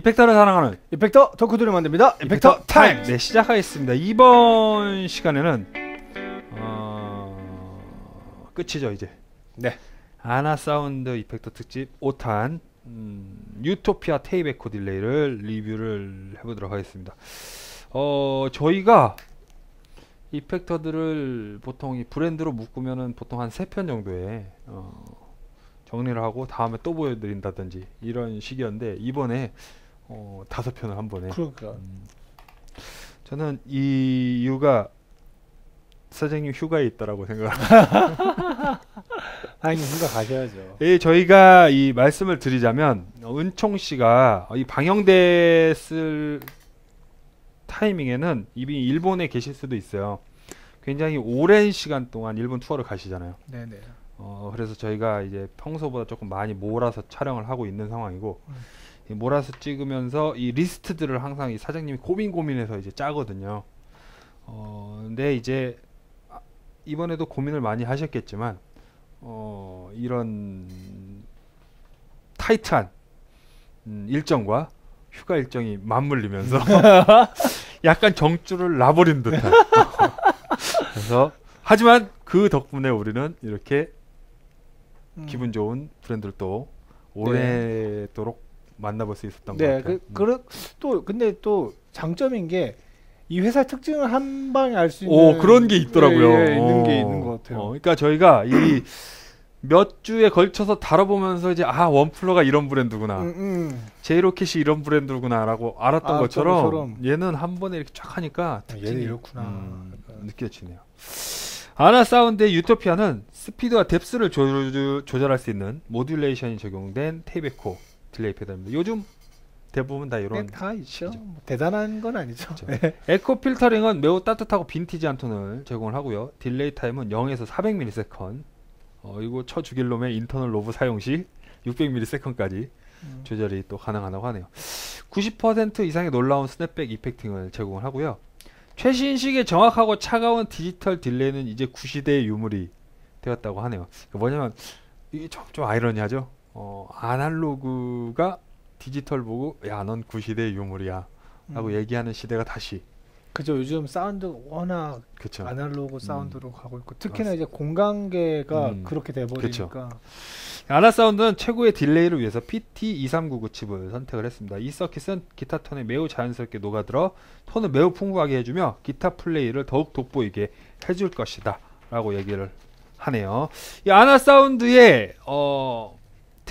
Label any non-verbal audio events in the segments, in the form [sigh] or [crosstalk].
이펙터를 사랑하는 이펙터 덕후들을 만듭니다. 이펙터 타임. 네 시작하겠습니다. 이번 시간에는 어... 끝이죠 이제. 네. 아나 사운드 이펙터 특집 5탄 음, 유토피아 tape echo delay를 리뷰를 해 보도록 하겠습니다. 어 저희가 이펙터들을 보통 이 브랜드로 묶으면은 보통 한 세 편 정도에 어, 정리를 하고 다음에 또 보여드린다든지 이런 식이었는데 이번에 어, 다섯 편을 한 번에 그러니까 음, 저는 이 이유가 사장님 휴가에 있다라고 생각합니다. 당연히 [laughs] 휴가 가셔야죠. 예, 저희가 이 말씀을 드리자면 어, 은총 씨가 이 방영됐을 타이밍에는 이미 일본에 계실 수도 있어요. 굉장히 오랜 시간 동안 일본 투어를 가시잖아요. 네네. 어, 그래서 저희가 이제 평소보다 조금 많이 몰아서 촬영을 하고 있는 상황이고 음. 이 몰아서 찍으면서 이 리스트들을 항상 이 사장님이 고민 고민해서 이제 짜거든요. 어, 근데 이제 아, 이번에도 고민을 많이 하셨겠지만 어, 이런 타이트한 음, 일정과 휴가 일정이 맞물리면서 [laughs] 약간 정줄을 놔버린 듯한 [laughs] 그래서 하지만 그 덕분에 우리는 이렇게 음. 기분 좋은 브랜드를 또 오래도록 만나볼 수 있었던 것 네, 같아요. 그, 그러, 또 근데 또 장점인 게 이 회사 특징을 한 방에 알 수 있는 오 그런 게 있더라고요. 예, 예, 있는 게 어. 있는 것 같아요. 어, 그러니까 저희가 이 몇 주에 걸쳐서 다뤄보면서 이제 아 원플러가 이런 브랜드구나, 음, 음. 제이로켓이 이런 브랜드구나라고 알았던 아, 것처럼 것처럼. 얘는 한 번에 이렇게 쫙 하니까 아, 얘는 이렇구나. 음. 느껴지네요. 아나 사운드의 유토피아는 스피드와 depth를 조, 조 절할 수 있는 modulation이 적용된 tape echo delay 페달입니다. 요즘 대부분 다 이런 네, 다 있죠. 뭐 대단한 건 아니죠. 그죠. 네. echo filtering은 매우 따뜻하고 빈티지한 톤을 제공을 하고요. delay time은 0에서 400ms. 어, 그리고 쳐 죽일 놈의 internal knob 사용 시 600ms까지 음. 조절이 또 가능하다고 하네요. 90% 이상의 놀라운 snapback effecting을 제공을 하고요. 최신식의 정확하고 차가운 디지털 delay는 이제 구시대의 유물이 되었다고 하네요. 그 뭐냐면 이게 좀, 좀 아이러니하죠. 어, 아날로그가 디지털 보고 야 넌 구시대의 유물이야 라고 음. 얘기하는 시대가 다시 그죠. 요즘 사운드 워낙 그쵸 아날로그 사운드로 가고 있고 특히나. 이제 공간계가 음. 그렇게 돼버리니까 아나 사운드는 최고의 delay를 위해서 PT2399 칩을 선택을 했습니다. 이 서킷은 기타 톤에 매우 자연스럽게 녹아들어 톤을 매우 풍부하게 해주며 기타 플레이를 더욱 돋보이게 해줄 것이다 라고 얘기를 하네요. 이 아나 사운드의 어,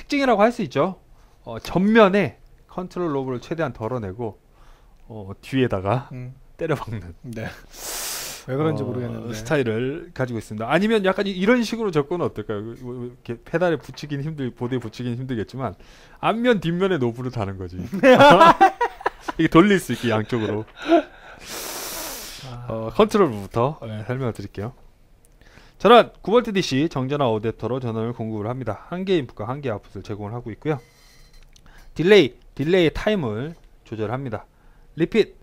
특징이라고 할 수 있죠. 어, 전면에 control knob를 최대한 덜어내고 어, 뒤에다가 음. 때려박는 네. 왜 그런지 어, 모르겠는데. 스타일을 가지고 있습니다. 아니면 약간 이- 이런 식으로 접근은 어떨까요? 뭐, 뭐 이렇게 페달에 붙이긴 힘들, 보드에 붙이긴 힘들겠지만 앞면 뒷면에 knob를 다는 거지. [laughs] 이게 돌릴 수 있게 양쪽으로. 아, 어, control부터 네, 설명을 드릴게요. 저는 9V DC 정전압 어댑터로 전원을 공급을 합니다. 한 개 인풋과 한 개 아웃풋을 제공을 하고 있고요. Delay, delay time을 조절합니다. Repeat,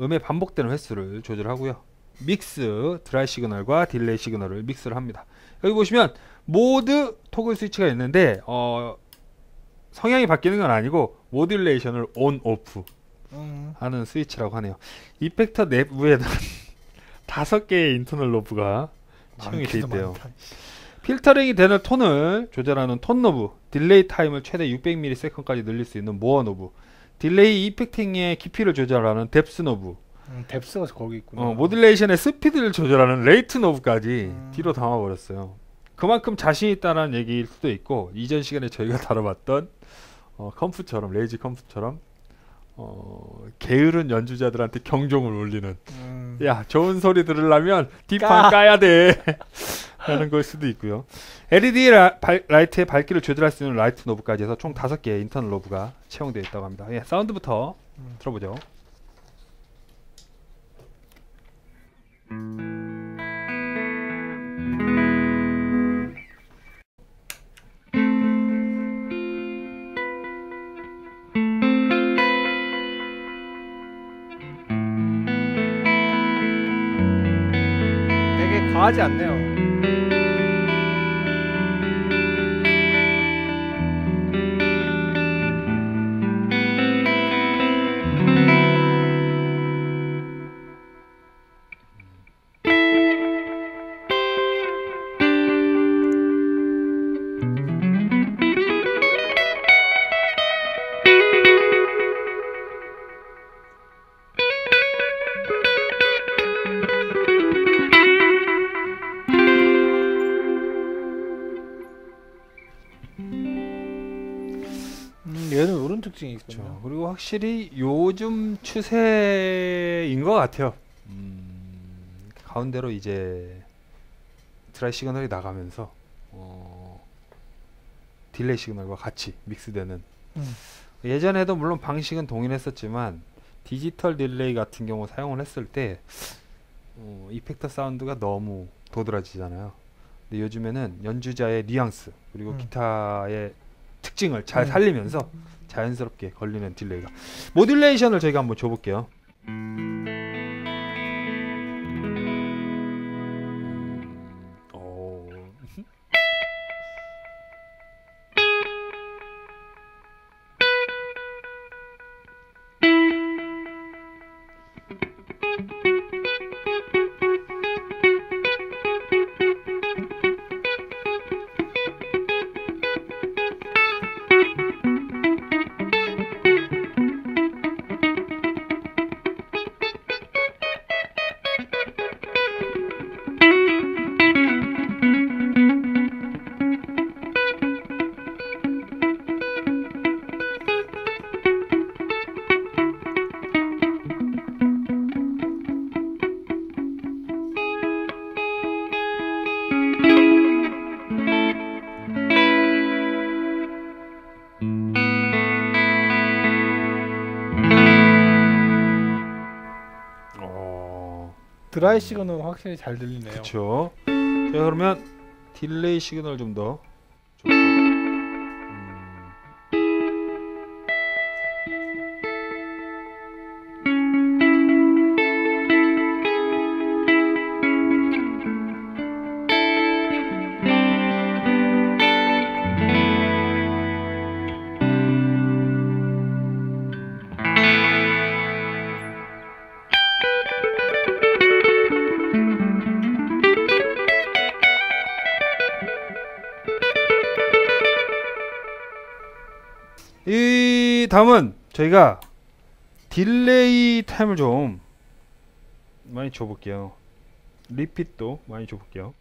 음의 반복되는 횟수를 조절하고요. Mix, dry signal과 delay signal을 mix를 합니다. 여기 보시면 mode toggle switch가 있는데 어, 성향이 바뀌는 건 아니고 modulation을 on, off 음. 하는 스위치라고 하네요. 이펙터 내부에는 [laughs] 다섯 개의 internal knob가 채용이 돼 있대요. filtering이 되는 톤을 조절하는 tone knob, delay time을 최대 600ms까지 늘릴 수 있는 more knob, delay effecting의 깊이를 조절하는 depth knob, 음, depth가 거기 있구나. 어, modulation의 스피드를 조절하는 rate knob까지 음. 뒤로 담아버렸어요. 그만큼 자신 있다는 얘기일 수도 있고 이전 시간에 저희가 [laughs] 다뤄봤던 어, comp처럼 lazy comp처럼 어, 게으른 연주자들한테 경종을 울리는 음. 야 좋은 소리 들으려면 뒷판 까. 까야 돼 [laughs] 하는 걸 수도 있고요. LED 라, 발, 라이트의 밝기를 조절할 수 있는 light knob까지 해서 총 다섯 개의 internal knob가 채용되어 있다고 합니다. 예, 사운드부터 음. 들어보죠. 하지 않네요. 특징이 그렇죠. 있거든요. 그리고 확실히 요즘 추세인 것 같아요. 음, 가운데로 이제 dry signal이 나가면서 어, delay signal과 같이 믹스되는. 음. 예전에도 물론 방식은 동일했었지만 디지털 delay 같은 경우 사용을 했을 때 어, effector 사운드가 너무 도드라지잖아요. 근데 요즘에는 연주자의 뉘앙스 그리고 음. 기타의 특징을 잘 음. 살리면서 자연스럽게 걸리는 딜레이가 모듈레이션을 저희가 한번 줘볼게요. 드라이 시그널은 확실히 잘 들리네요. 그렇죠. 자 그러면 딜레이 시그널 좀 더. 좀 더. 다음은 저희가 딜레이 타임을 좀 많이 줘볼게요. 리핏도 많이 줘볼게요.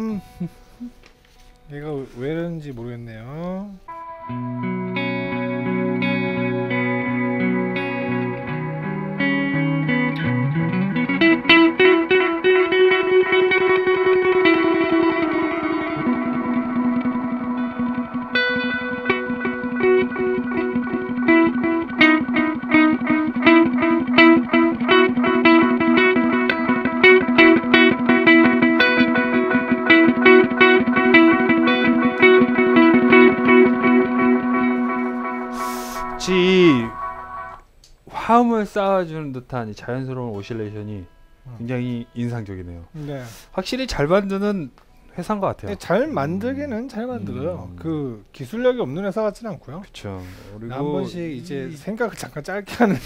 참 얘가 왜 이러는지 모르겠네요. 쌓아주는 듯한 이 자연스러운 오실레이션이 음. 굉장히 인상적이네요. 네. 확실히 잘 만드는 회사인 것 같아요. 네, 잘 만들기는 잘 만들어요. 음. 그 기술력이 없는 회사 같지는 않고요. 그렇죠. 그리고 한 번씩 이제 이- 생각을 잠깐 짧게 하는 [laughs]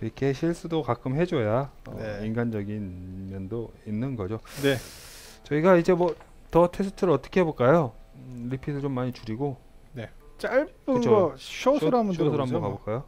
이렇게 실수도 가끔 해줘야 어, 네. 인간적인 면도 있는 거죠. 네. 저희가 이제 뭐 더 테스트를 어떻게 해볼까요? 음, 리핏을 좀 많이 줄이고 짧은 그쵸. 거 숏으로 숏- 한번 숏으로 들어보죠. 한번 뭐. 가볼까요?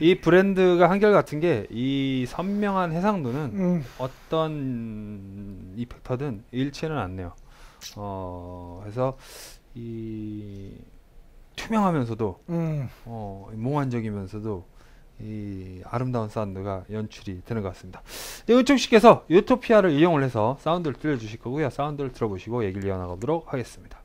이 브랜드가 한결 같은 게 이 선명한 해상도는 음, 어떤 이펙터든 잃지는 않네요. 어, 그래서 이 투명하면서도 음. 어, 몽환적이면서도 이 아름다운 사운드가 연출이 되는 것 같습니다. 네, 은총 씨께서 유토피아를 이용을 해서 사운드를 들려주실 거고요. 사운드를 들어보시고 얘기를 이어나가도록 하겠습니다.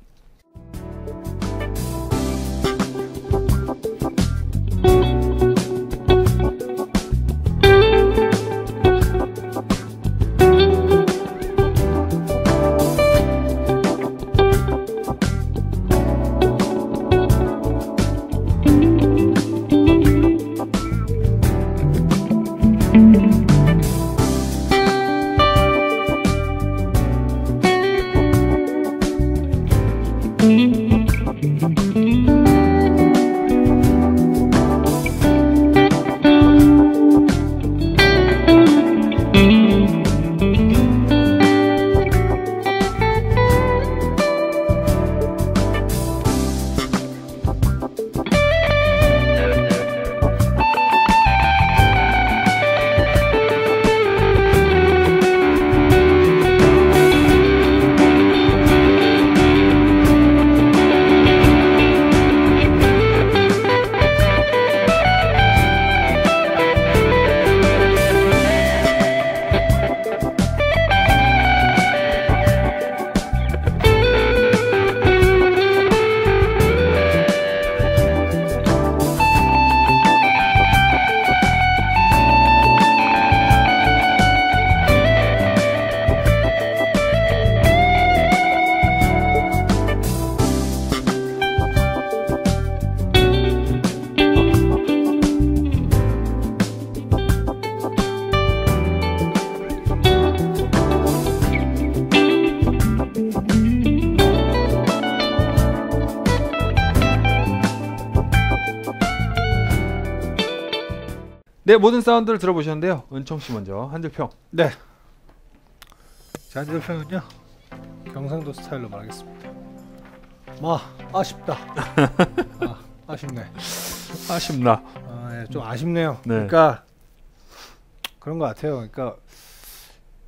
네, 모든 사운드를 들어보셨는데요. 은총 씨 먼저 한 줄 평. 네. 자들 평은요 경상도 스타일로 말하겠습니다. 마 아쉽다. [laughs] 아, 아쉽네. 아쉽나? 아, 예, 좀 아쉽네요. 네. 그러니까 그런 것 같아요. 그러니까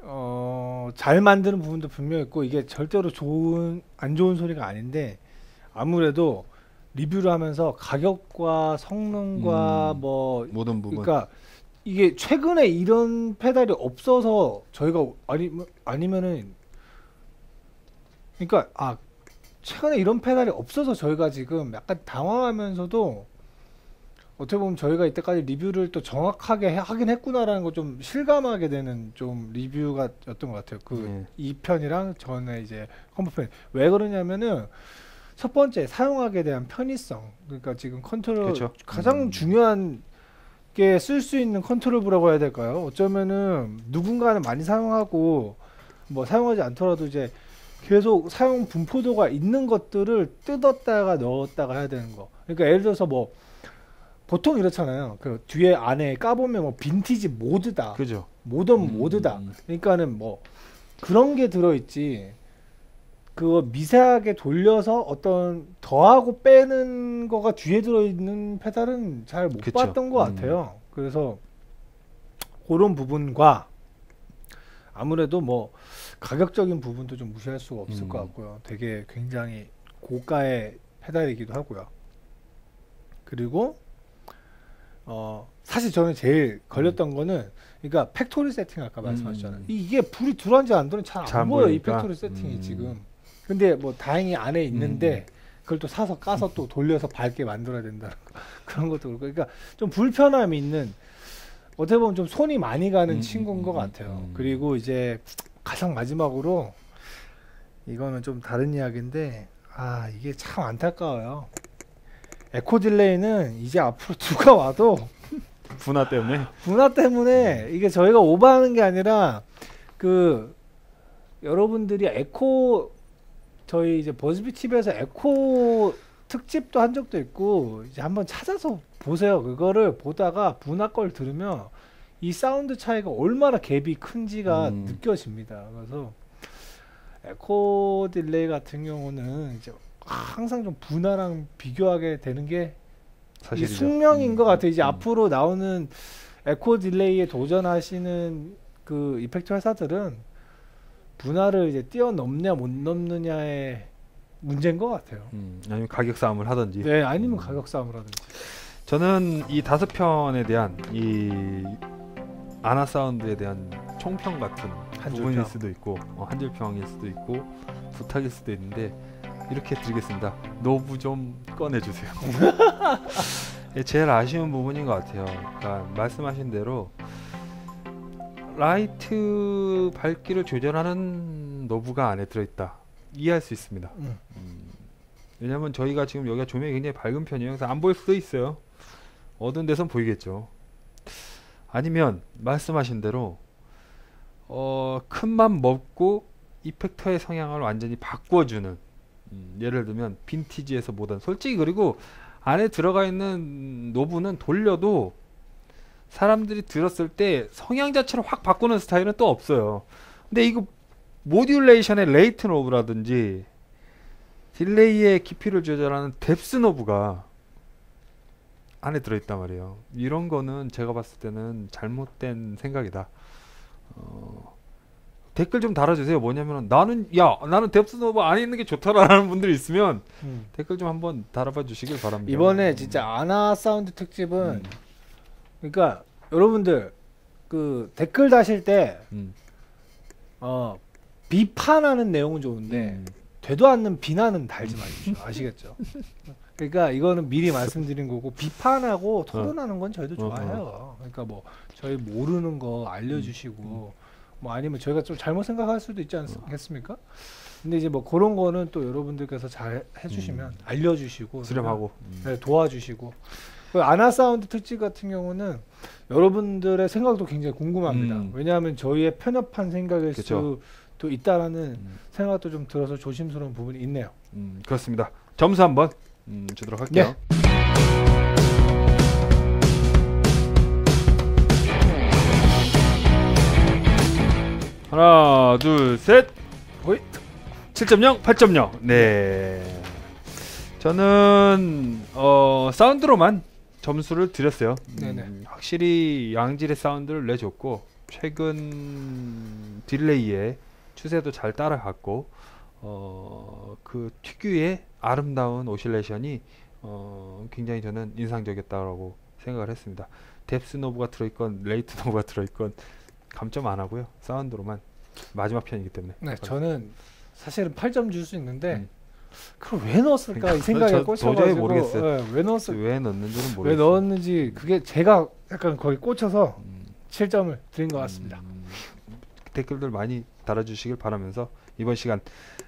어, 잘 만드는 부분도 분명 있고 이게 절대로 좋은 안 좋은 소리가 아닌데 아무래도 리뷰를 하면서 가격과 성능과 음, 뭐 모든 부분. 그러니까 이게 최근에 이런 페달이 없어서 저희가 아니 아니면은 그러니까 아 최근에 이런 페달이 없어서 저희가 지금 약간 당황하면서도 어떻게 보면 저희가 이때까지 리뷰를 또 정확하게 해- 하긴 했구나라는 걸 좀 실감하게 되는 좀 리뷰가였던 것 같아요. 그 네. 이 편이랑 전에 이제 컴보 편. 왜 그러냐면은 첫 번째 사용하게 대한 편의성. 그러니까 지금 컨트롤 그쵸. 가장 음. 중요한 게 쓸 수 있는 컨트롤부라고 해야 될까요? 어쩌면은 누군가는 많이 사용하고 뭐 사용하지 않더라도 이제 계속 사용 분포도가 있는 것들을 뜯었다가 넣었다가 해야 되는 거. 그러니까 예를 들어서 뭐 보통 이렇잖아요. 그 뒤에 안에 까보면 뭐 빈티지 모드다. 그죠? 모던 음, 모드다. 음. 그러니까는 뭐 그런 게 들어있지. 그거 미세하게 돌려서 어떤 더하고 빼는 거가 뒤에 들어있는 페달은 잘 못. 봤던 것 음. 같아요. 그래서 그런 부분과 아무래도 뭐 가격적인 부분도 좀 무시할 수가 없을 음. 것 같고요. 되게 굉장히 고가의 페달이기도 하고요. 그리고 어 사실 저는 제일 걸렸던 거는 그러니까 factory 세팅 아까 말씀하셨잖아요. 음. 이- 이게 불이 들어왔는지 안 들어왔는지 잘잘안 보여 이. factory 세팅이 음. 지금. 근데 뭐 다행히 안에 있는데 그걸 또 사서 까서 또 돌려서 밝게 만들어야 된다는 거 [laughs] 그런 것도 그렇고 그러니까 좀 불편함이 있는 어떻게 보면 좀 손이 많이 가는 음, 친구인 음, 것 음, 같아요. 음. 그리고 이제 가장 마지막으로 이거는 좀 다른 이야기인데 아 이게 참 안타까워요. echo delay는 이제 앞으로 [laughs] 누가 와도 분화 때문에. 분화 때문에 이게 저희가 오버하는 게 아니라 그 여러분들이 에코 저희 이제 버즈비 TV에서 에코 특집도 한 적도 있고 이제 한번 찾아서 보세요. 그거를 보다가 부나 걸 들으면 이 사운드 차이가 얼마나 갭이 큰지가 음. 느껴집니다. 그래서 echo delay 같은 경우는 이제 항상 좀 부나랑 비교하게 되는 게이 사실이죠. 숙명인 음, 것 같아요. 이제 음. 앞으로 나오는 echo delay에 도전하시는 그 effect 회사들은 부나를 이제 뛰어넘냐 못 넘느냐의 문제인 것 같아요. 음, 아니면 가격 싸움을 하든지. 네, 아니면 음. 가격 싸움을 하든지. 저는 이 다섯 편에 대한 이 아나 사운드에 대한 총평 같은 한 부분일. 수도 있고 어, 한 줄평일 수도 있고 부탁일 수도 있는데 이렇게 드리겠습니다. knob 좀 꺼내주세요. [laughs] 예, 제일 아쉬운 부분인 것 같아요. 그러니까 말씀하신 대로 라이트 밝기를 조절하는 knob가 안에 들어있다. 이해할 수 있습니다. 음. 음, 왜냐면 저희가 지금 여기가 조명이 굉장히 밝은 편이에요. 그래서 안 보일 수도 있어요. 어두운 데선 보이겠죠. 아니면 말씀하신 대로 어, 큰맘 먹고 effector의 성향을 완전히 바꿔주는 음, 예를 들면 빈티지에서 모던 솔직히 그리고 안에 들어가 있는 knob는 돌려도 사람들이 들었을 때 성향 자체를 확 바꾸는 스타일은 또 없어요. 근데 이거 modulation의 rate knob라든지 delay의 깊이를 조절하는 depth knob가 안에 들어있단 말이에요. 이런 거는 제가 봤을 때는 잘못된 생각이다. 어, 댓글 좀 달아주세요. 뭐냐면 나는 야 나는 depth knob 안에 있는 게 좋다라는 분들이 있으면 음. 댓글 좀 한번 달아봐 주시길 바랍니다. 이번에 진짜 아나 사운드 특집은 음, 그러니까 여러분들 그 댓글 다실 때 음, 어, 비판하는 내용은 좋은데 음, 되도 않는 비난은 달지 마십시오. [laughs] 아시겠죠? 그러니까 이거는 미리 말씀드린 거고 비판하고 토론하는 건 저희도 어, 좋아해요. 그러니까 뭐 저희 모르는 거 알려주시고 뭐 아니면 저희가 좀 잘못 생각할 수도 있지 않겠습니까? 근데 이제 뭐 그런 거는 또 여러분들께서 잘 해주시면 음. 알려주시고 수렴하고 음. 네, 도와주시고 그 아나 사운드 특집 같은 경우는 여러분들의 생각도 굉장히 궁금합니다. 음. 왜냐하면 저희의 편협한 생각일 그쵸. 수도 있다라는 음, 생각도 좀 들어서 조심스러운 부분이 있네요. 음, 그렇습니다. 점수 한번 음, 주도록 할게요. 하나, 둘, 셋. 어이? 7.0, 8.0. 네. 저는 어, 사운드로만 점수를 드렸어요. 네네. 음, 확실히 양질의 사운드를 내줬고 최근 delay의 추세도 잘 따라갔고 어, 그 특유의 아름다운 oscillation이 어, 굉장히 저는 인상적이었다고 생각을 했습니다. depth knob가 들어있건 rate [laughs] knob가 들어있건 감점 안 하고요. 사운드로만 마지막 편이기 때문에. 네, 저는 사실은 8점 줄 수 있는데 음. 그걸 왜 넣었을까 이 생각에 저 꽂혀가지고 모르겠어요. 네, 왜 넣었을 왜 넣는지는 왜 모르겠어요. 넣었는지 그게 제가 약간 거기 꽂혀서 음, 7점을 드린 것 같습니다. 음, 댓글들 많이 달아주시길 바라면서 이번 시간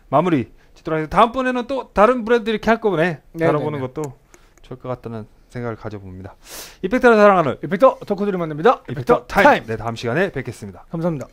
마무리 짓도록 하겠습니다. 다음번에는 또 다른 브랜드 이렇게 한꺼번에 네, 다뤄보는 네, 것도 좋을 것 같다는 생각을 가져봅니다. 이펙터를 사랑하는 이펙터 덕후들이 만납니다. 이펙터 타임. 네, 다음 시간에 뵙겠습니다. 감사합니다.